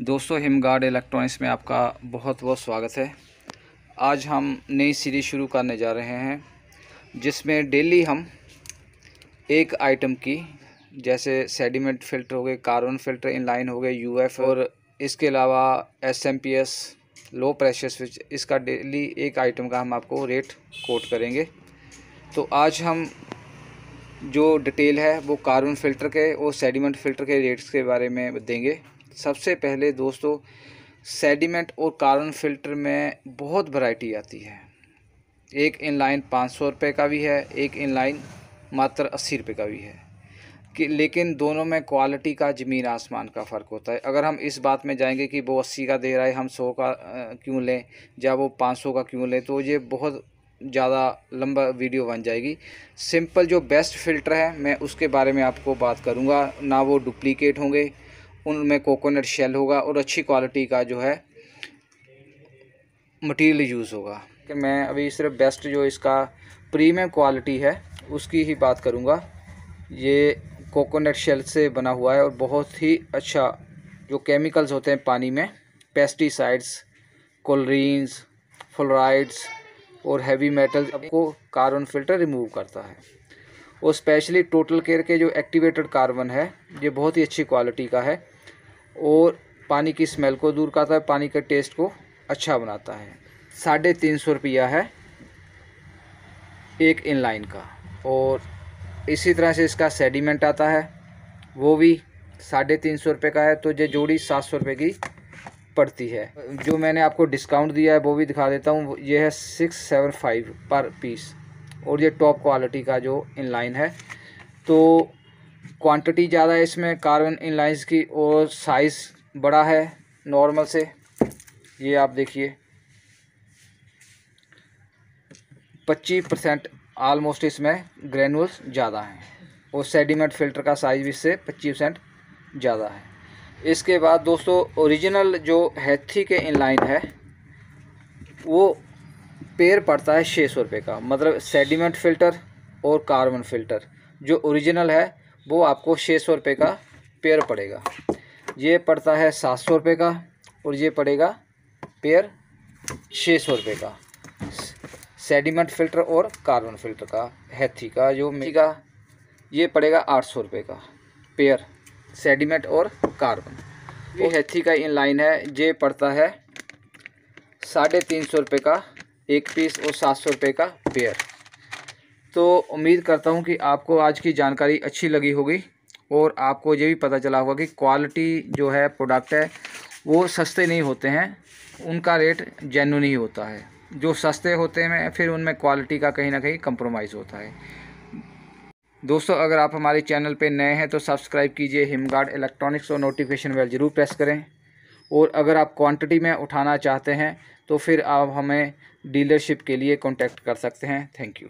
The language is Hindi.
दोस्तों, हिमगार्ड इलेक्ट्रॉनिक्स में आपका बहुत बहुत स्वागत है। आज हम नई सीरीज़ शुरू करने जा रहे हैं, जिसमें डेली हम एक आइटम की, जैसे सेडिमेंट फ़िल्टर हो गए, कार्बन फ़िल्टर, इनलाइन हो गए यूएफ और इसके अलावा एसएमपीएस लो प्रेशर स्विच इसका डेली एक आइटम का हम आपको रेट कोट करेंगे। तो आज हम जो डिटेल है, वो कार्बन फ़िल्टर के और सेडिमेंट फ़िल्टर के रेट्स के बारे में देंगे। सबसे पहले दोस्तों सेडिमेंट और कार्बन फ़िल्टर में बहुत वैरायटी आती है। एक इनलाइन पाँच सौ रुपये का भी है, एक इनलाइन मात्र अस्सी रुपये का भी है। कि, लेकिन दोनों में क्वालिटी का, ज़मीन आसमान का फ़र्क होता है। अगर हम इस बात में जाएँगे कि वो अस्सी का दे रहा है, हम सौ का क्यों लें, या वो पाँच सौ का क्यों लें तो ये बहुत ज़्यादा लंबा वीडियो बन जाएगी। सिंपल जो बेस्ट फ़िल्टर है, मैं उसके बारे में आपको बात करूँगा। ना वो डुप्लीकेट होंगे उनमें कोकोनट शेल होगा और अच्छी क्वालिटी का जो है मटेरियल यूज़ होगा। कि मैं अभी सिर्फ़ बेस्ट जो इसका प्रीमियम क्वालिटी है, उसकी ही बात करूँगा। ये कोकोनट शेल से बना हुआ है और बहुत ही अच्छा जो केमिकल्स होते हैं पानी में, पेस्टिसाइड्स कोलरीन्स फ्लोराइड्स और हैवी मेटल्स आपको कार्बन फ़िल्टर रिमूव करता है। और स्पेशली टोटल केयर के जो एक्टिवेटेड कार्बन है, ये बहुत ही अच्छी क्वालिटी का है। और पानी की स्मेल को दूर करता है, पानी के टेस्ट को अच्छा बनाता है। साढ़े तीन सौ रुपया है एक इनलाइन का। और इसी तरह से इसका सेडिमेंट आता है। वो भी साढ़े तीन सौ रुपये का है तो ये जोड़ी सात सौ रुपये की पड़ती है। जो मैंने आपको डिस्काउंट दिया है, वो भी दिखा देता हूँ। ये है six seven five per piece और ये टॉप क्वालिटी का जो इनलाइन है। तो क्वांटिटी ज़्यादा है इसमें कार्बन इनलाइंस की और साइज़ बड़ा है नॉर्मल से। ये आप देखिए। पच्चीस परसेंट आलमोस्ट इसमें ग्रेनुअल्स ज़्यादा हैं। और सेडिमेंट फ़िल्टर का साइज़ भी इससे पच्चीस परसेंट ज़्यादा है। इसके बाद दोस्तों ओरिजिनल जो हैथी के इनलाइन है, वो पेयर पड़ता है छः सौ रुपये का। मतलब सेडिमेंट फ़िल्टर और कार्बन फ़िल्टर जो ओरिजिनल है वो आपको छः सौ रुपये का पेयर पड़ेगा। ये पड़ता है सात सौ रुपये का और ये पड़ेगा पेयर छः सौ रुपये का। सेडिमेंट फ़िल्टर और कार्बन फ़िल्टर का हैथी का जो का ये पड़ेगा आठ सौ रुपये का पेयर सेडिमेंट और कार्बन ये हैथी का इन लाइन है ये पड़ता है साढ़े तीन सौ रुपये का एक पीस और सात सौ रुपये का पेयर तो उम्मीद करता हूँ कि आपको आज की जानकारी अच्छी लगी होगी और आपको ये भी पता चला होगा कि क्वालिटी जो है प्रोडक्ट है, वो सस्ते नहीं होते हैं, उनका रेट जेन्यून ही होता है। जो सस्ते होते हैं, फिर उनमें क्वालिटी का कहीं ना कहीं कंप्रोमाइज़ होता है। दोस्तों, अगर आप हमारे चैनल पे नए हैं तो सब्सक्राइब कीजिए हिमगार्ड इलेक्ट्रॉनिक्स और नोटिफिकेशन बेल ज़रूर प्रेस करें। और अगर आप क्वांटिटी में उठाना चाहते हैं तो फिर आप हमें डीलरशिप के लिए कॉन्टैक्ट कर सकते हैं। Thank you